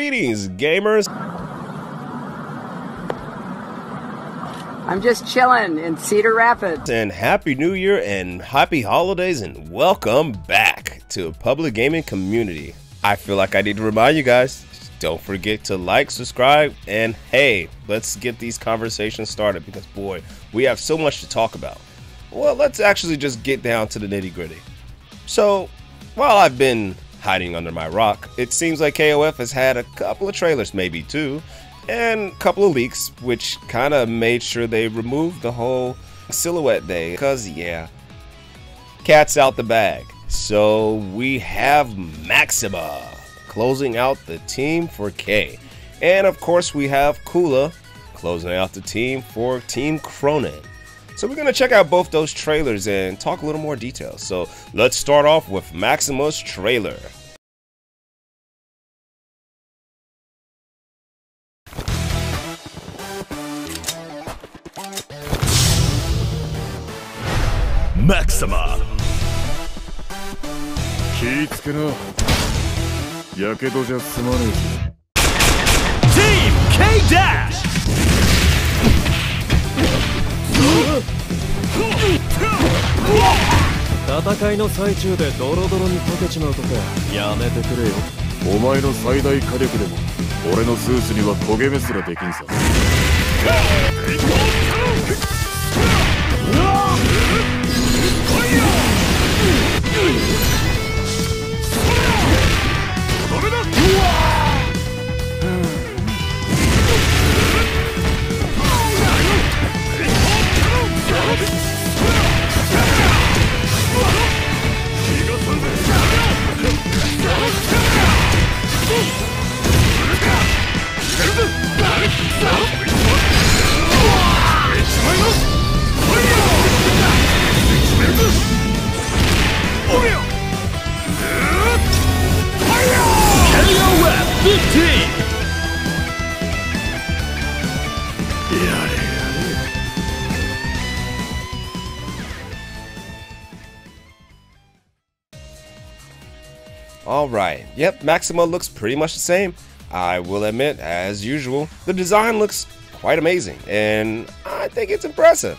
Greetings, gamers. I'm just chilling in Cedar Rapids. And happy new year and happy holidays and welcome back to PubliQ Gaming Community. I feel like I need to remind you guys, don't forget to like, subscribe, and hey, let's get these conversations started because boy, we have so much to talk about. Well, let's actually just get down to the nitty gritty. So, while I've been hiding under my rock, it seems like KOF has had a couple of trailers, maybe two, and a couple of leaks, which kind of made sure they removed the whole silhouette day. Because, yeah, cat's out the bag. So we have Maxima closing out the team for K. And of course, we have Kula closing out the team for Team Krohnen. So we're going to check out both those trailers and talk a little more details. So let's start off with Maxima's trailer. Maxima. 気ぃつけな。やけどじゃ済まねえ。Team K Dash 戦いの最中でドロドロに溶けちまうとかやめてくれよ。お前の最大火力でも俺のスーツには焦げ目すらできんさ Alright, yep, Maxima looks pretty much the same. I will admit, as usual, the design looks quite amazing, and I think it's impressive.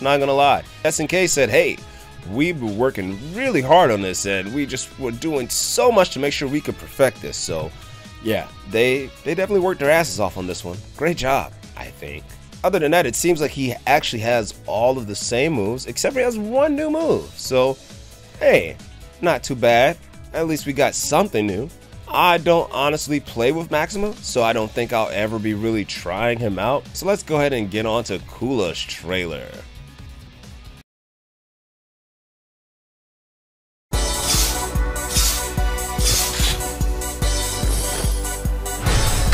Not gonna lie. SNK said, hey, we've been working really hard on this, and we just were doing so much to make sure we could perfect this, so yeah, they, they definitely worked their asses off on this one. Great job, I think. Other than that, it seems like he actually has all of the same moves, except he has one new move, so hey, not too bad. At least we got something new. I don't honestly play with Maxima, so I don't think I'll ever be really trying him out. So let's go ahead and get on to Kula's trailer.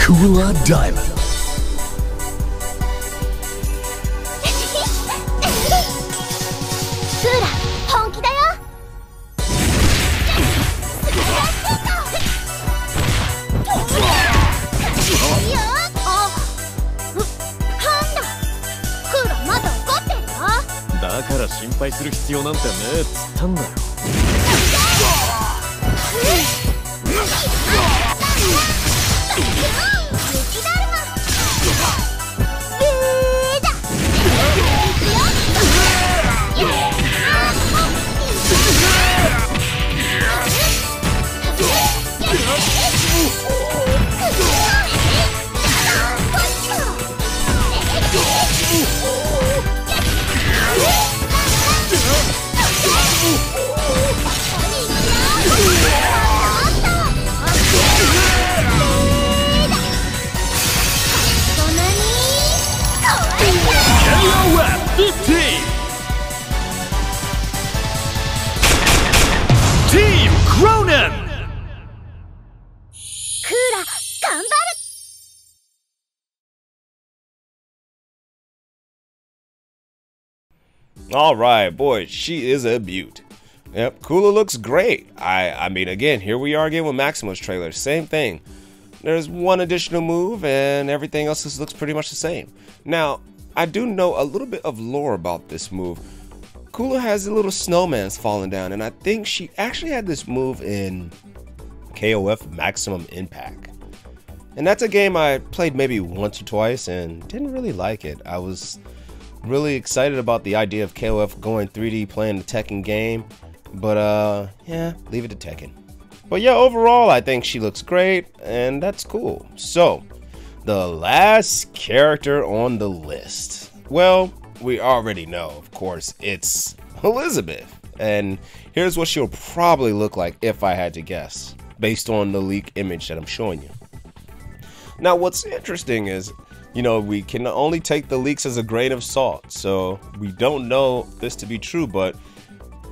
Kula Diamond. だから心配する必要なんてねえっつったんだよ。Alright, boy, she is a beaut. Yep, Kula looks great. I I mean, again, here we are again with Maxima's trailer. Same thing. There's one additional move, and everything else just looks pretty much the same. Now, I do know a little bit of lore about this move. Kula has a little snowman's falling down, and I think she actually had this move in KOF Maximum Impact. And that's a game I played maybe once or twice and didn't really like it. I was really excited about the idea of KOF going 3D playing the Tekken game, but uh, yeah, leave it to Tekken. But yeah, overall, I think she looks great, and that's cool. So, the last character on the list. Well, we already know, of course, it's Elizabeth. And here's what she'll probably look like if I had to guess, based on the leak image that I'm showing you. Now, what's interesting is, you know, we can only take the leaks as a grain of salt. So we don't know this to be true, but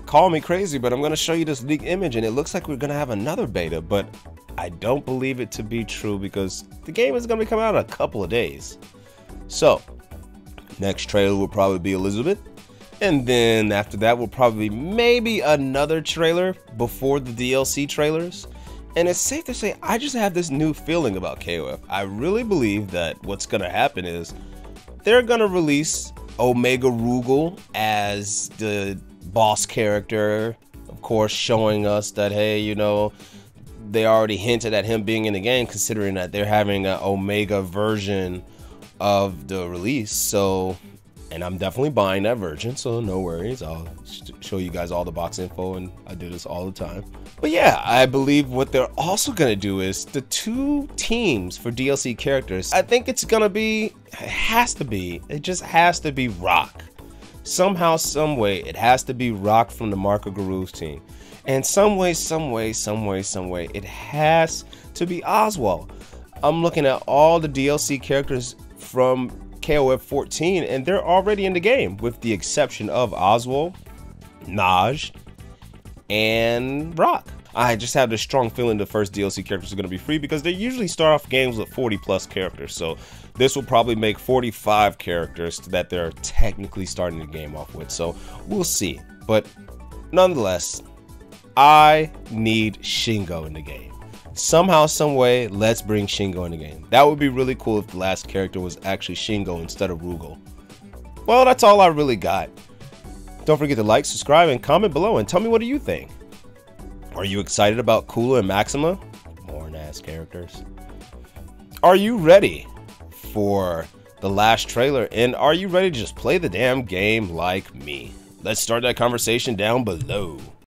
call me crazy, but I'm going to show you this leak image and it looks like we're going to have another beta, but I don't believe it to be true because the game is going to be coming out in a couple of days. So, next trailer will probably be Elizabeth. And then after that we'll probably maybe another trailer before the DLC trailers. And it's safe to say, I just have this new feeling about KOF. I really believe that what's going to happen is they're going to release Omega Rugal as the boss character, of course, showing us that, hey, you know, they already hinted at him being in the game, considering that they're having an Omega version of the release. So, and I'm definitely buying that version, so no worries. I'll show you guys all the box info, and I do this all the time. But yeah, I believe what they're also gonna do is the two teams for DLC characters. I think it's gonna be, it has to be, it just has to be Rock somehow, some way, it has to be Rock from the Marco Garou's team. And some way, some way, some way, some way, it has to be Oswald. I'm looking at all the DLC characters from KOF 14, and they're already in the game, with the exception of Oswald, Najd, and Rock. I just have this strong feeling the first DLC characters are going to be free because they usually start off games with 40 plus characters. So this will probably make 45 characters that they're technically starting the game off with. So we'll see. But nonetheless, I need Shingo in the game. Somehow, some way, let's bring Shingo in the game. That would be really cool if the last character was actually Shingo instead of Rugal. Well, that's all I really got. Don't forget to like, subscribe, and comment below and tell me what do you think. Are you excited about Kula and Maxima? More ass characters. Are you ready for the last trailer? And are you ready to just play the damn game like me? Let's start that conversation down below.